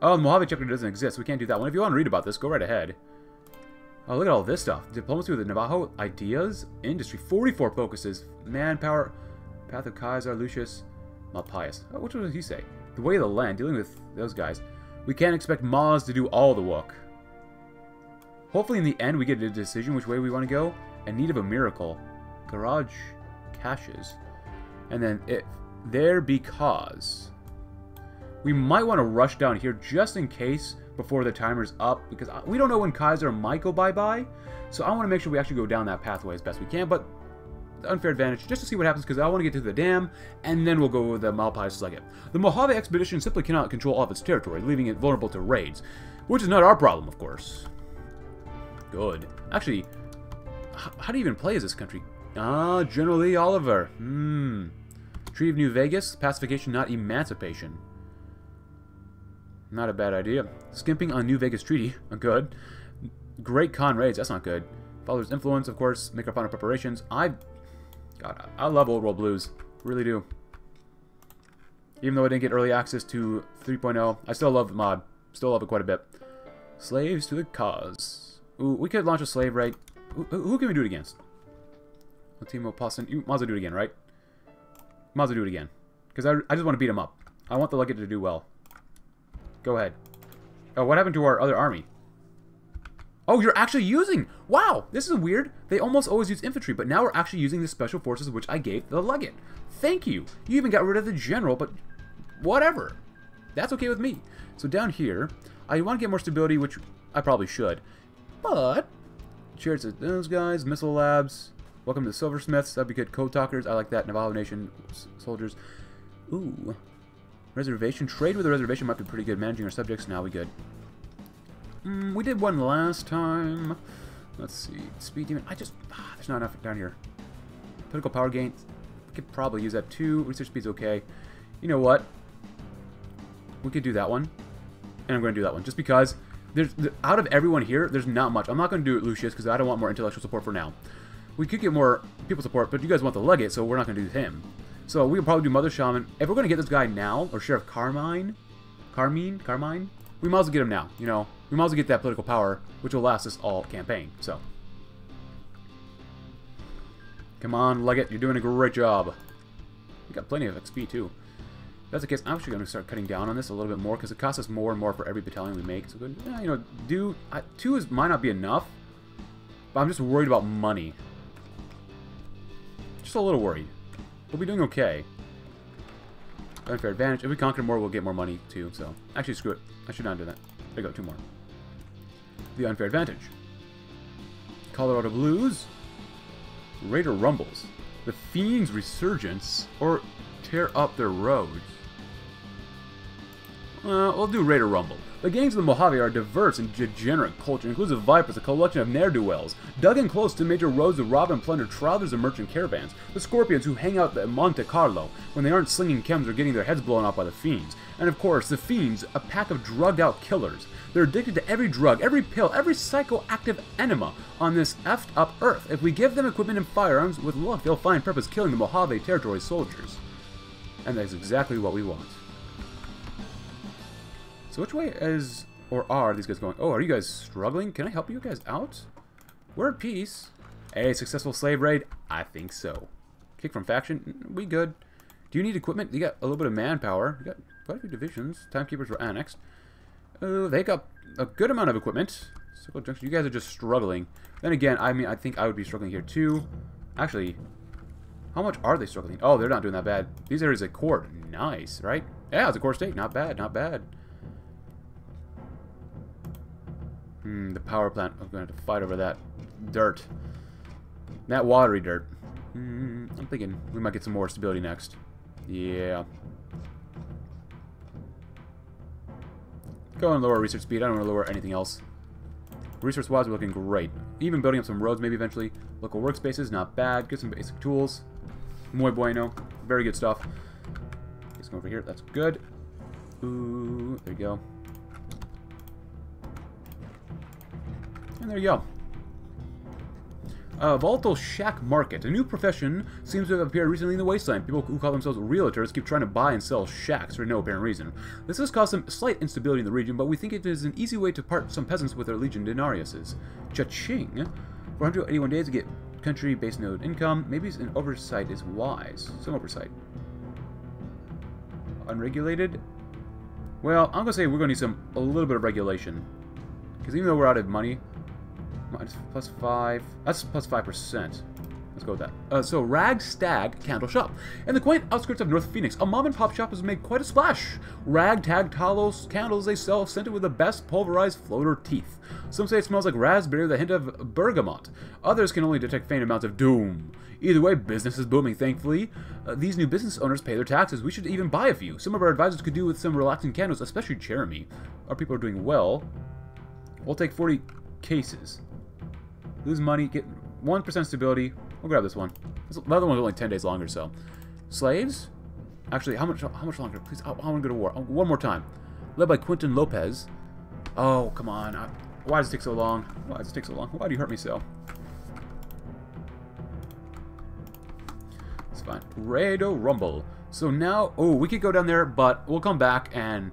Oh, the Mojave chapter doesn't exist. We can't do that one. If you want to read about this, go right ahead. Oh, look at all this stuff. Diplomacy with the Navajo. Ideas. Industry. 44 focuses. Manpower. Path of Caesar. Lucius. Malpais. Oh, which one did he say? The way of the land. Dealing with those guys. We can't expect Maz to do all the work. Hopefully in the end we get a decision which way we want to go. In need of a miracle. Garage caches. And then if there because we might want to rush down here just in case before the timer's up because we don't know when Caesar might go bye-bye. So I want to make sure we actually go down that pathway as best we can, but unfair advantage just to see what happens because I want to get to the dam and then we'll go with the Malpais Legate. The Mojave expedition simply cannot control all of its territory, leaving it vulnerable to raids, which is not our problem, of course. Good. Actually, how do you even play as this country? Ah, General Lee Oliver. Hmm. Treaty of New Vegas, pacification, not emancipation. Not a bad idea. Skimping on New Vegas Treaty, uh, good. Great Khan raids, that's not good. Father's influence, of course, make our final preparations. I, God, I love Old World Blues, really do. Even though I didn't get early access to 3.0, I still love the mod. Still love it quite a bit. Slaves to the cause. Ooh, we could launch a slave raid. Who, who can we do it against? Ultimo Posson. You might do it again, right? Might do it again. Because I, I just want to beat him up. I want the Legate to do well. Go ahead. Oh, what happened to our other army? Oh, you're actually using... Wow, this is weird. They almost always use infantry, but now we're actually using the special forces which I gave the Legate. Thank you. You even got rid of the general, but whatever. That's okay with me. So down here, I want to get more stability, which I probably should. But, cheers to those guys, missile labs, Welcome to the Silversmiths. That'd be good. Code Talkers. I like that. Navajo Nation soldiers. Ooh. Reservation. Trade with the reservation might be pretty good. Managing our subjects. Now we good. Mm, we did one last time. Let's see. Speed demon. I just... Ah, there's not enough down here. Political power gain. We could probably use that too. Research speed's okay. You know what? We could do that one. And I'm going to do that one. Just because... There's out of everyone here, there's not much. I'm not going to do it Lucius because I don't want more intellectual support for now. We could get more people support, but you guys want the Legate, so we're not going to do him. So we could probably do Mother Shaman. If we're going to get this guy now, or Sheriff Carmine, Carmine, Carmine, we might as well get him now, you know. We might as well get that political power, which will last us all campaign, so. Come on, Legate, you're doing a great job. You got plenty of XP, too. If that's the case, I'm actually going to start cutting down on this a little bit more, because it costs us more and more for every battalion we make. So, yeah, eh, you know, do... Two is might not be enough, but I'm just worried about money. Just a little worried. We'll be doing okay. Unfair advantage. If we conquer more, we'll get more money too, so... Actually, screw it. I should not do that. There you go, two more. The unfair advantage. Colorado Blues. Raider Rumbles. The Fiend's Resurgence. Or tear up their roads. Uh, we'll do Raider Rumble. The gangs of the Mojave are a diverse and degenerate culture, includes the Vipers, a collection of ne'er-do-wells, dug in close to major roads to rob and plunder travelers and merchant caravans, the Scorpions who hang out at Monte Carlo when they aren't slinging chems or getting their heads blown off by the Fiends, and of course, the Fiends, a pack of drugged-out killers. They're addicted to every drug, every pill, every psychoactive enema on this effed up Earth. If we give them equipment and firearms, with luck, they'll find purpose killing the Mojave Territory soldiers. And that's exactly what we want. So which way is, or are these guys going? Oh, are you guys struggling? Can I help you guys out? We're at peace. A successful slave raid? I think so. Kick from faction? We good. Do you need equipment? You got a little bit of manpower. You got quite a few divisions. Timekeepers were annexed. Uh, they got a good amount of equipment. Circle Junction, you guys are just struggling. Then again, I mean, I think I would be struggling here too. Actually, how much are they struggling? Oh, they're not doing that bad. These areas a core. Nice, right? Yeah, it's a core state. Not bad, not bad. Hmm, the power plant. I'm going to have to fight over that dirt. That watery dirt. Hmm, I'm thinking we might get some more stability next. Yeah. Go and lower research speed. I don't want to lower anything else. Resource-wise, we're looking great. Even building up some roads maybe eventually. Local workspaces, not bad. Get some basic tools. Muy bueno. Very good stuff. Let's go over here. That's good. Ooh, there you go. And there you go. Uh, volatile shack market. A new profession seems to have appeared recently in the wasteland. People who call themselves realtors keep trying to buy and sell shacks for no apparent reason. This has caused some slight instability in the region, but we think it is an easy way to part some peasants with their legion denariuses. Cha-ching! For 181 days to get country-based node income. Maybe an oversight is wise. Some oversight. Unregulated? Well, I'm gonna say we're gonna need some a little bit of regulation. Because even though we're out of money, Minus plus five. That's plus five percent. Let's go with that. Uh, so, Rag Stag Candle Shop. In the quaint outskirts of North Phoenix, a mom-and-pop shop has made quite a splash. Rag Tag Talos candles they sell scented with the best pulverized floater teeth. Some say it smells like raspberry with a hint of bergamot. Others can only detect faint amounts of doom. Either way, business is booming, thankfully. Uh, these new business owners pay their taxes. We should even buy a few. Some of our advisors could do with some relaxing candles, especially Jeremy. Our people are doing well. We'll take 40 cases. Lose money, get 1% stability. We'll grab this one. The other one's only 10 days longer, so. Slaves? Actually, how much how much longer? Please, I, I want to go to war. Oh, one more time. Led by Quentin Lopez. Oh, come on. I, why does it take so long? Why does it take so long? Why do you hurt me so? It's fine. Rado Rumble. So now, oh, we could go down there, but we'll come back and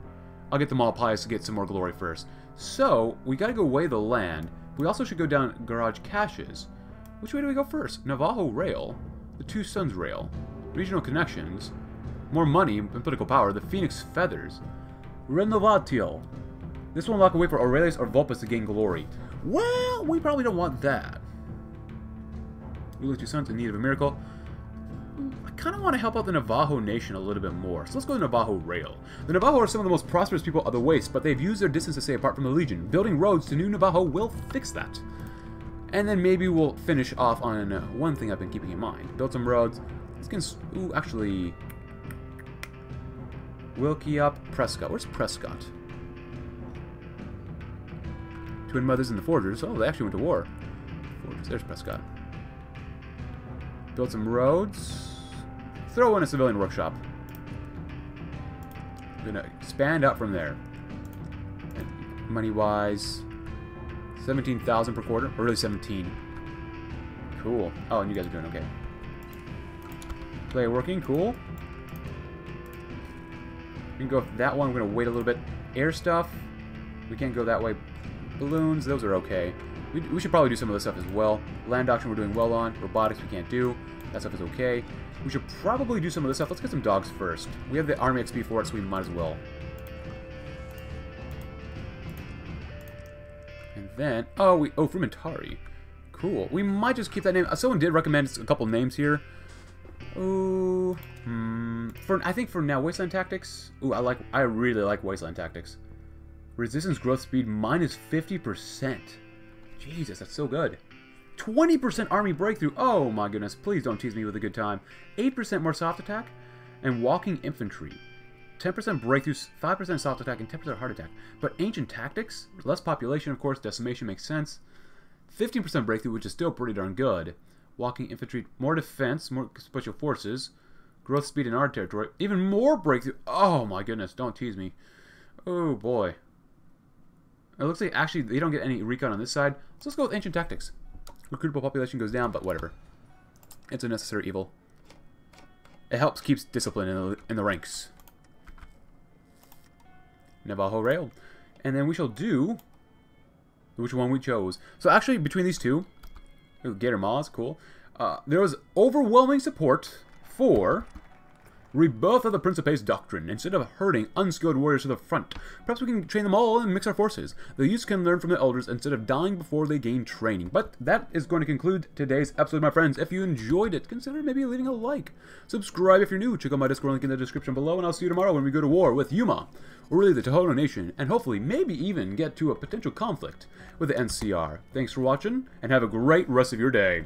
I'll get the Malpais to get some more glory first. So, we gotta go weigh the land. We also should go down Garage Caches. Which way do we go first? Navajo Rail, the Two Suns Rail, Regional Connections, more money and political power, the Phoenix Feathers, Renovatio. This will unlock a way for Aurelius or Vulpes to gain glory. Well, we probably don't want that. We Two Sons in need of a miracle. Kind of want to help out the Navajo Nation a little bit more, so let's go to Navajo Rail. The Navajo are some of the most prosperous people of the Waste, but they've used their distance to stay apart from the Legion. Building roads to New Navajo will fix that. And then maybe we'll finish off on uh, one thing I've been keeping in mind. Build some roads. Let's get... Ooh, actually... Wilkie up. Prescott. Where's Prescott? Twin Mothers and the Forgers. Oh, they actually went to war. Forgers. There's Prescott. Build some roads. Throw in a civilian workshop. gonna expand out from there. Money-wise, 17,000 per quarter, or really 17. Cool. Oh, and you guys are doing okay. Play working, cool. We can go that one. We're gonna wait a little bit. Air stuff, we can't go that way. Balloons, those are okay. We, we should probably do some of this stuff as well. Land auction we're doing well on. Robotics we can't do. That stuff is okay. We should probably do some of this stuff. Let's get some dogs first. We have the army XP for it, so we might as well. And then, oh, we, oh, Frumentarii. Cool. We might just keep that name. Uh, someone did recommend a couple names here. Oh, hmm. For I think for now, Wasteland Tactics. Ooh, I like. I really like Wasteland Tactics. Resistance growth speed minus 50%. Jesus, that's so good. 20% army breakthrough. Oh my goodness, please don't tease me with a good time. 8% more soft attack and walking infantry. 10% breakthrough, 5% soft attack, and 10% heart attack. But ancient tactics, less population, of course, decimation makes sense. 15% breakthrough, which is still pretty darn good. Walking infantry, more defense, more special forces, growth speed in our territory, even more breakthrough. Oh my goodness, don't tease me. Oh boy. It looks like actually they don't get any recon on this side, so let's go with ancient tactics. Recruitable population goes down, but whatever. It's a necessary evil. It helps keeps discipline in the, in the ranks. Navajo Rail. And then we shall do which one we chose. So actually, between these two, Gator Maws, cool. Uh, there was overwhelming support for rebirth of the Principe's doctrine. Instead of herding unskilled warriors to the front, perhaps we can train them all and mix our forces. The youths can learn from the elders instead of dying before they gain training. But that is going to conclude today's episode, my friends. If you enjoyed it, consider maybe leaving a like. Subscribe if you're new. Check out my Discord link in the description below, and I'll see you tomorrow when we go to war with Yuma, or really the Tohono Nation, and hopefully maybe even get to a potential conflict with the NCR. Thanks for watching, and have a great rest of your day.